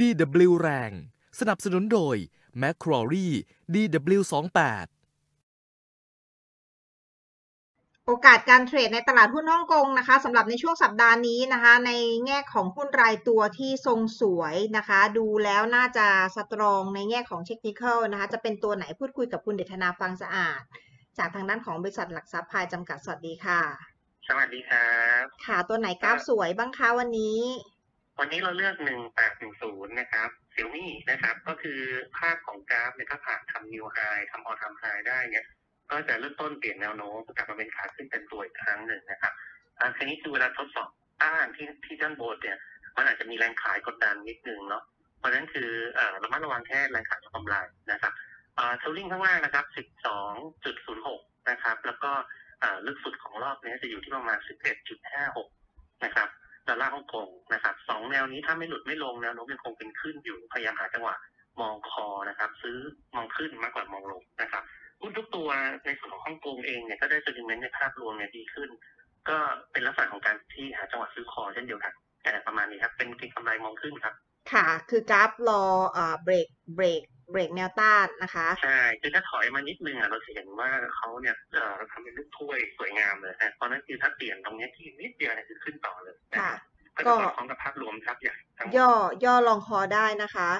DW แรง สนับสนุนโดย m c q u a r e DW28 โอกาสการเทรดในตลาดหุ้นฮ่องกงนะคะสำหรับในช่วงสัปดาห์นี้นะคะ ในแง่ของหุ้นรายตัวที่ทรงสวยนะคะ ดูแล้วน่าจะสตรองในแง่ของเทคนิคนะคะ จะเป็นตัวไหนพูดคุยกับคุณเดชนาฟังสะอาด จากทางด้านของบริษัทหลักทรัพย์พายจำกัดสวัสดีค่ะ สวัสดีครับ ค่ะตัวไหนกราฟสวยบ้างคะวันนี้ วันนี้เราเลือกหนึ่งแปดหนึ่งศูนย์นะครับเซี่ยมี่นะครับ ก็คือภาพของกราฟเนี่ยถ้าผ่านทำนิวไฮทำออทำไฮได้เนี่ย ก็จะเริ่มต้นเปลี่ยนแนวโน้มกลับมาเป็นขาขึ้นเป็นตัวอีกครั้งหนึ่งนะครับอันนี้คือเวลาทดสอบต้านที่ที่ด้านบนเนี่ย มันอาจจะมีแรงขายกดดันนิดนึงเนาะ เพราะฉะนั้นคือเอ่อระมัดระวังแค่แรงขายกำไรนะครับเอ่อเทลลิ่งข้างล่างนะครับสิบสองจุดศูนย์หกนะครับ แล้วก็เอ่อลึกสุดของรอบนี้จะอยู่ที่ประมาณสิบเอ็ดจุดห้าหกนะครับ ดอลลาร์ฮ่องกงนะครับสองแนวนี้ถ้าไม่หลุดไม่ลงแนวโน้มยังคงเป็นขึ้นอยู่พยายามหาจังหวะมองคอนะครับ ซื้อมองขึ้นมากกว่ามองลงนะครับหุ้นทุกตัวในส่วนของฮ่องกงเองเนี่ยก็ได้ sentiment ในภาพรวมเนี่ยดีขึ้น ก็เป็นลักษณะของการที่หาจังหวะซื้อคอเช่นเดียวกันแต่ประมาณนี้ครับ เป็นเก็งกำไรมองขึ้นครับ ค่ะ คือกราฟรออ่าเบรกเบรกเบรกแนวต้านนะคะ ใช่ คือถ้าถอยมานิดนึงอะเราจะเห็นว่าเขาเนี่ยเอ่อทำเป็นลูกถ้วยสวยงามเลยนะเพราะนั้นคือถ้าเปลี่ยนตรงเนี้ยที่นิดเดียวเนี่ยคือขึ้นต่อเลยนะ ค่ะ ก็จะสอดคล้องกับภาพรวมครับอย่างทั้งหมดย่อย่อลองคอได้นะคะ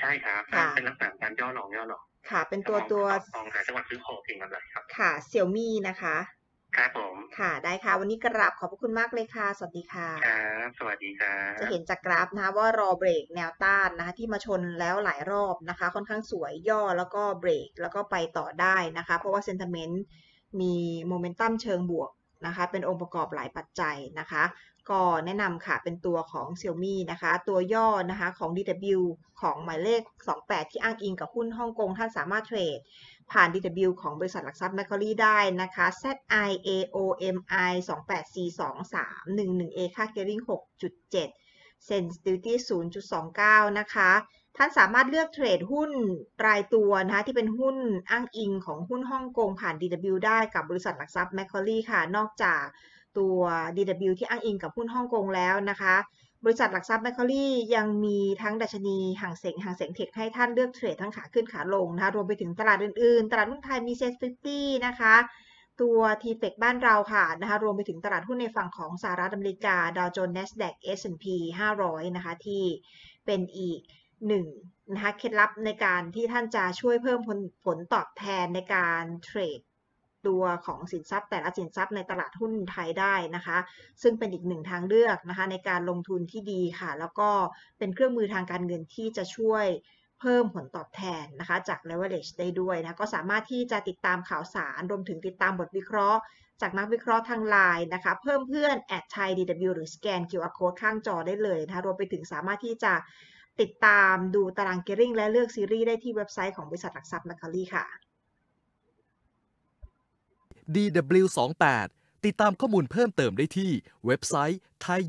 ใช่ครับค่ะเป็นลักษณะการย่อลงย่อลงค่ะ เป็นตัวตัวมองหาจังหวะซื้อคอเก็งกำไรครับ ค่ะเสี่ยวมี่นะคะครับผมค่ะได้ค่ะ วันนี้กราบขอบพระคุณมากเลยค่ะ สวัสดีค่ะครับสวัสดีครับจะเห็นจากกราฟนะคะว่ารอเบรกแนวต้านนะคะที่มาชนแล้วหลายรอบนะคะ ค่อนข้างสวยย่อแล้วก็เบรกแล้วก็ไปต่อได้นะคะ เพราะว่าเซนติเมนต์มีโมเมนตัมเชิงบวกนะคะ เป็นองค์ประกอบหลายปัจจัยนะคะ ก็แนะนำค่ะ เป็นตัวของ Xiaomi นะคะ ตัวย่อนะคะของ DW ของหมายเลข 28 ที่อ้างอิงกับหุ้นฮ่องกง ท่านสามารถเทรด ผ่าน DW ของบริษัทหลักทรัพย์ Macquarie ได้นะคะ ZIAOMI 28 4 2 3 1 1 A ค่าเกริ่ง6.7 sensitivity 0.29 นะคะ ท่านสามารถเลือกเทรดหุ้นรายตัวนะคะที่เป็นหุ้นอ้างอิงของหุ้นฮ่องกงผ่าน DW ได้กับบริษัทหลักทรัพย์ Macquarie ค่ะ นอกจากตัว DW ที่อ้างอิงกับหุ้นฮ่องกงแล้วนะคะ บริษัทหลักทรัพย์ Macquarie ยังมีทั้งดัชนีห่างเสงห่างเสงเทคให้ท่านเลือกเทรดทั้งขาขึ้นขาลงนะคะรวมไปถึงตลาดอื่นๆ ตลาดหุ้นไทยมีเซ็ต50นะคะตัว t f e c บ้านเราค่ะนะคะรวมไปถึงตลาดหุ้นในฝั่งของสหรัฐอเมริกาดาวโจนส์ NASDAQ S&P 500 นะคะที่เป็นอีก หนึ่งนะคะเคล็ดลับในการที่ท่านจะช่วยเพิ่มผลผลตอบแทนในการเทรดตัวของสินทรัพย์แต่ละสินทรัพย์ในตลาดหุ้นไทยได้นะคะ ซึ่งเป็นอีกหนึ่งทางเลือกนะคะในการลงทุนที่ดีค่ะ แล้วก็เป็นเครื่องมือทางการเงินที่จะช่วยเพิ่มผลตอบแทนนะคะจาก leverage ได้ด้วยนะก็สามารถที่จะติดตามข่าวสารรวมถึงติดตามบทวิเคราะห์ จากนักวิเคราะห์ทางไลน์นะคะเพิ่มเพื่อนแอดไทย DW หรือสแกน QR code ข้างจอได้เลยนะคะรวมไปถึงสามารถที่จะ ติดตามดูตารางเกริ่งและเลือกซีรีส์ได้ที่เว็บไซต์ของบริษัทหลักทรัพย์มัคคารีค่ะ DW28 ติดตามข้อมูลเพิ่มเติมได้ที่เว็บไซต์ thai